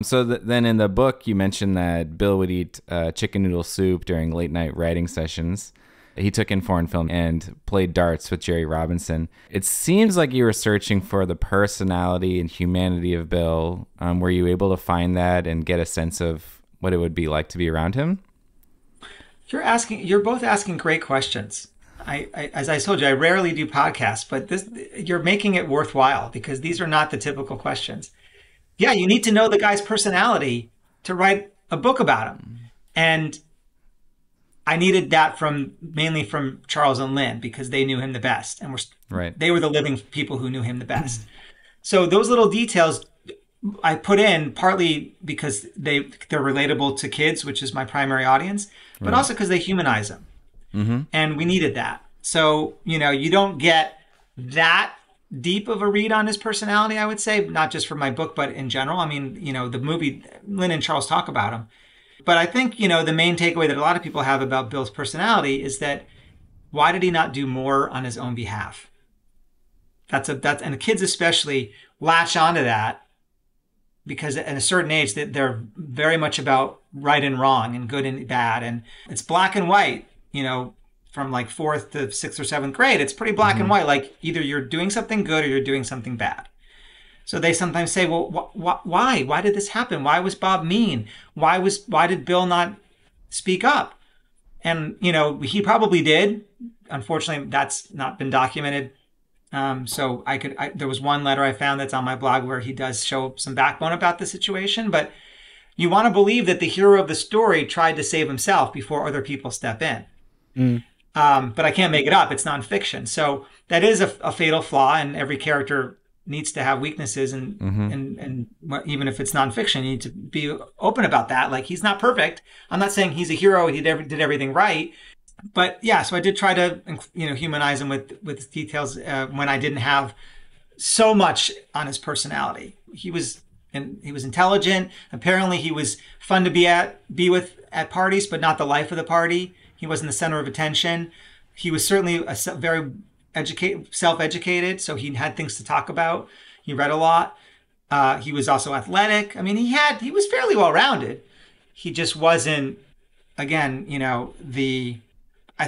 So th- then in the book, you mentioned that Bill would eat uh, chicken noodle soup during late night writing sessions. He took in foreign film and played darts with Jerry Robinson. It seems like you were searching for the personality and humanity of Bill. Um, were you able to find that and get a sense of what it would be like to be around him? You're asking. You're both asking great questions. I, I, as I told you, I rarely do podcasts, but this you're making it worthwhile because these are not the typical questions. Yeah, you need to know the guy's personality to write a book about him, and I needed that from mainly from Charles and Lynn because they knew him the best, and were right. they were the living people who knew him the best. so those little details I put in partly because they they're relatable to kids, which is my primary audience, but right. also because they humanize them, mm-hmm. and we needed that. So you know, you don't get that deep of a read on his personality. I would say not just for my book, but in general. I mean, you know, the movie Lynn and Charles talk about him, but I think you know the main takeaway that a lot of people have about Bill's personality is that why did he not do more on his own behalf? That's a that's and the kids especially latch onto that because at a certain age that they're very much about right and wrong and good and bad and it's black and white you know from like fourth to sixth or seventh grade it's pretty black mm-hmm. and white. Like either you're doing something good or you're doing something bad. So they sometimes say well wh- wh- why? Why did this happen? Why was bob mean? Why was why did bill not speak up? And you know he probably did. Unfortunately that's not been documented. Um, so I could, I, there was one letter I found that's on my blog where he does show some backbone about the situation, but you want to believe that the hero of the story tried to save himself before other people step in. Mm. Um, but I can't make it up. It's nonfiction. So that is a, a, fatal flaw and every character needs to have weaknesses and, mm-hmm. and, and even if it's nonfiction, you need to be open about that. Like he's not perfect. I'm not saying he's a hero. He did, did everything right but yeah, so I did try to you know humanize him with with details uh, when I didn't have so much on his personality. He was and he was intelligent. Apparently, he was fun to be at be with at parties, but not the life of the party. He wasn't the center of attention. He was certainly a very educate self-educated, so he had things to talk about. He read a lot. Uh, he was also athletic. I mean, he had he was fairly well rounded. He just wasn't, again, you know, the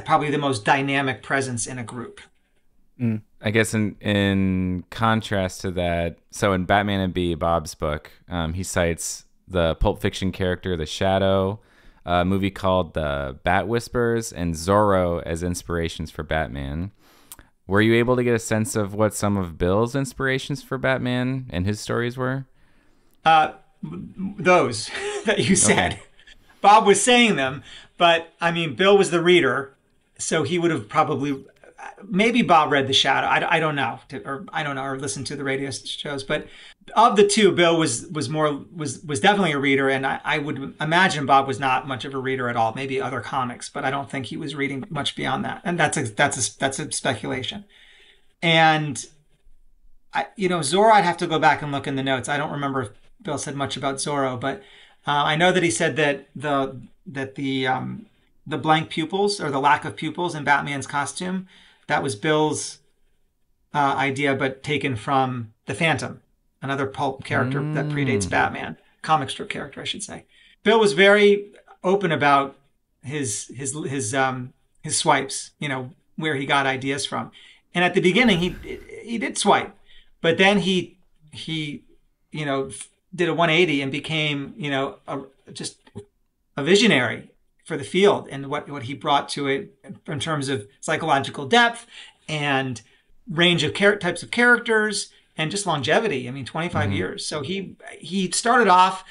probably the most dynamic presence in a group. Mm. I guess in in contrast to that, so in Batman and B, Bob's book, um, he cites the Pulp Fiction character, the Shadow, a movie called The Bat Whispers, and Zorro as inspirations for Batman. Were you able to get a sense of what some of Bill's inspirations for Batman and his stories were? Uh, those that you said. Okay. Bob was saying them, but I mean, Bill was the reader, so he would have probably maybe Bob read The Shadow. I, I don't know, or I don't know, or listened to the radio shows. But of the two, Bill was was more was was definitely a reader, and I, I would imagine Bob was not much of a reader at all. Maybe other comics, but I don't think he was reading much beyond that. And that's a that's a that's a speculation. And I, you know, Zorro, I'd have to go back and look in the notes. I don't remember if Bill said much about Zorro, but uh, I know that he said that the that the um, the blank pupils or the lack of pupils in Batman's costume. That was Bill's uh, idea, but taken from the Phantom, another pulp character mm. that predates Batman, comic strip character, I should say. Bill was very open about his his his um his swipes, you know, where he got ideas from. And at the beginning, he he did swipe, but then he he you know did a 180 and became you know a, just a visionary for the field and what, what he brought to it in terms of psychological depth and range of char- types of characters and just longevity. I mean, 25 mm-hmm. years. So he he started off,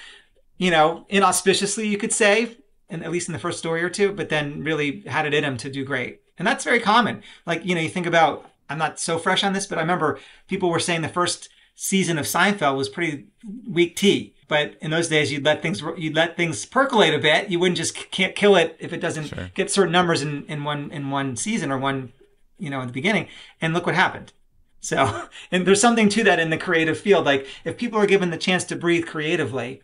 you know, inauspiciously, you could say, and at least in the first story or two, but then really had it in him to do great. And that's very common. Like, you know, you think about, I'm not so fresh on this, but I remember people were saying the first season of Seinfeld was pretty weak tea. But in those days, you'd let things you'd let things percolate a bit. You wouldn't just can't kill it if it doesn't sure. get certain numbers in, in one in one season or one, you know, in the beginning. And look what happened. So, and there's something to that in the creative field. Like if people are given the chance to breathe creatively,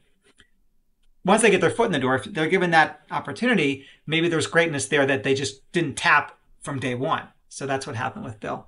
once they get their foot in the door, if they're given that opportunity, maybe there's greatness there that they just didn't tap from day one. So that's what happened with Bill.